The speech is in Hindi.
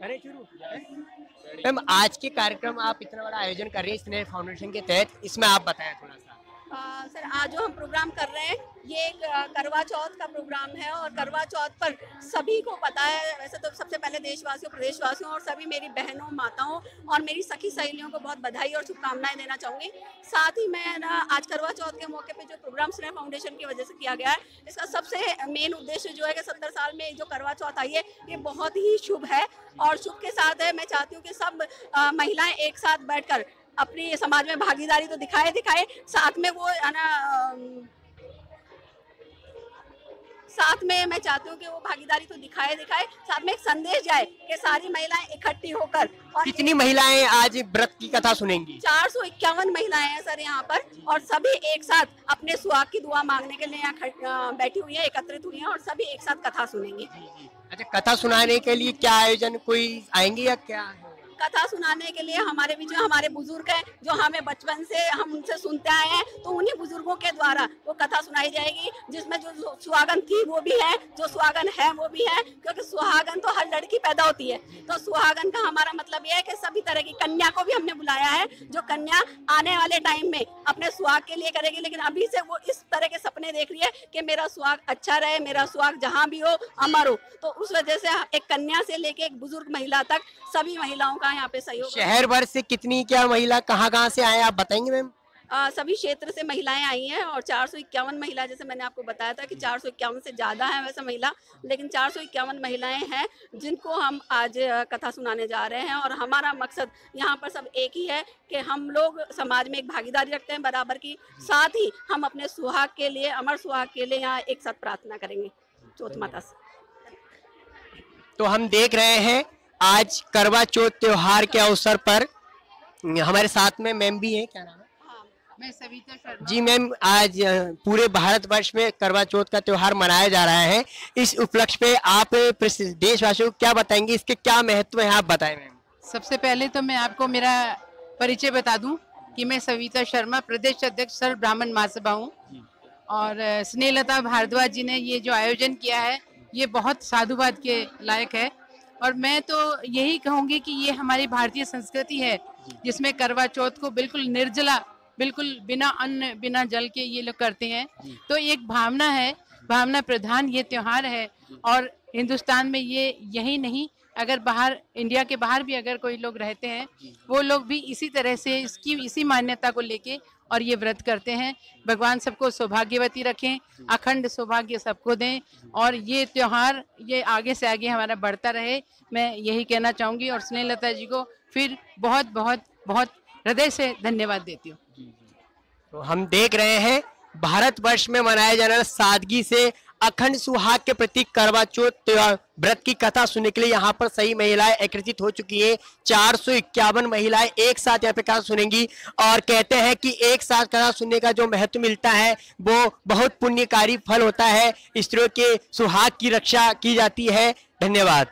मैम, आज के कार्यक्रम आप इतना बड़ा आयोजन कर रही हैं स्नेह फाउंडेशन के तहत, इसमें आप बताया थोड़ा सा। सर, आज जो हम प्रोग्राम कर रहे हैं, ये एक करवा चौथ का प्रोग्राम है और करवा चौथ पर सभी को पता है, वैसे तो सबसे पहले देशवासियों, प्रदेशवासियों और सभी मेरी बहनों, माताओं और मेरी सखी सहेलियों को बहुत बधाई और शुभकामनाएँ देना चाहूँगी। साथ ही मैं ना, आज करवा चौथ के मौके पे जो प्रोग्राम स्नेह फाउंडेशन की वजह से किया गया है, इसका सबसे मेन उद्देश्य जो है कि सत्तर साल में जो करवा चौथ आई है, ये बहुत ही शुभ है और शुभ के साथ है। मैं चाहती हूँ कि सब महिलाएँ एक साथ बैठकर अपनी समाज में भागीदारी तो दिखाए दिखाए साथ में वो है ना साथ में मैं चाहती हूँ कि वो भागीदारी तो दिखाए दिखाए साथ में एक संदेश जाए कि सारी महिलाएँ इकट्ठी होकर और कितनी महिलाएँ आज व्रत की कथा सुनेंगी? चार सौ इक्यावन महिलाएँ हैं सर यहाँ पर और सभी एक साथ अपने सुहाग की दुआ मांगने के लिए यहाँ बैठी हुई हैं एकत्रित हुई हैं और सभी एक साथ कथा सुनेंगी। अच्छा कथा सुनाने के लिए क्या आयोजन कोई आएँगे या क्या? है? कथा सुनाने के लिए हमारे भी जो हमारे बुज़ुर्ग हैं, जो हमें बचपन से हम उनसे सुनते आए हैं तो उन्हीं बुज़ुर्गों के द्वारा वो कथा सुनाई जाएगी, जिसमें जो सुहागन थी वो भी है, जो सुहागन है वो भी है, क्योंकि सुहागन तो हर लड़की पैदा होती है। तो सुहागन का हमारा मतलब ये है कि सभी तरह की कन्या को भी हमने बुलाया है, जो कन्या आने वाले टाइम में अपने सुहाग के लिए करेगी, लेकिन अभी से वो इस तरह के सपने देख रही है कि मेरा सुहाग अच्छा रहे, मेरा सुहाग जहाँ भी हो, अमर हो। तो उस वजह से एक कन्या से लेके एक बुज़ुर्ग महिला तक सभी महिलाओं का यहाँ पे सहयोग शहर भर से कितनी क्या महिला कहाँ कहाँ से आए आप बताएँगे मैम? सभी क्षेत्र से महिलाएँ आई हैं और चार सौ इक्यावन महिला जैसे मैंने आपको बताया था कि चार सौ इक्यावन से ज़्यादा है वैसे महिला लेकिन चार सौ इक्यावन महिलाएँ हैं जिनको हम आज कथा सुनाने जा रहे हैं और हमारा मकसद यहाँ पर सब एक ही है कि हम लोग समाज में एक भागीदारी रखते हैं बराबर की साथ ही हम अपने सुहाग के लिए अमर सुहाग के लिए यहाँ एक साथ प्रार्थना करेंगे। चौथ माता से। तो हम देख रहे हैं आज करवा चौथ त्योहार के अवसर पर हमारे साथ में मैम भी हैं क्या नाम है? मैं सविता शर्मा। जी मैम आज पूरे भारतवर्ष में करवा चौथ का त्योहार मनाया जा रहा है। इस उपलक्ष्य पे आप देशवासियों को क्या बताएँगे? इसके क्या महत्व है आप बताएँ मैम। सबसे पहले तो मैं आपको मेरा परिचय बता दूँ कि मैं सविता शर्मा प्रदेश अध्यक्ष सर्व ब्राह्मण महासभा हूँ। और स्नेहलता भारद्वाज जी ने ये जो आयोजन किया है ये बहुत साधुवाद के लायक है। और मैं तो यही कहूँगी कि ये हमारी भारतीय संस्कृति है जिसमें करवा चौथ को बिल्कुल निर्जला बिल्कुल बिना अन्न बिना जल के ये लोग करते हैं। तो एक भावना है भावना प्रधान ये त्योहार है और हिंदुस्तान में ये यही नहीं अगर बाहर, इंडिया के बाहर भी अगर कोई लोग रहते हैं, वो लोग भी इसी तरह से इसकी, इसी मान्यता को लेके और ये व्रत करते हैं। भगवान सबको सौभाग्यवती रखें, अखंड सौभाग्य सबको दें और ये त्यौहार, ये आगे से आगे हमारा बढ़ता रहे। मैं यही कहना चाहूँगी और स्नेहलता जी को फिर बहुत बहुत बहुत हृदय से धन्यवाद देती हूँ। तो हम देख रहे हैं, भारतवर्ष में मनाया जाने सादगी से अखंड सुहाग के प्रतीक करवा चौथ त्योहार। व्रत की कथा सुनने के लिए यहाँ पर सही महिलाएँ एकत्रित हो चुकी है। चार सौ इक्यावन महिलाएँ एक साथ यहाँ पे कथा सुनेंगी और कहते हैं कि एक साथ कथा सुनने का जो महत्व मिलता है, वो बहुत पुण्यकारी फल होता है। स्त्रियों के सुहाग की रक्षा की जाती है। धन्यवाद।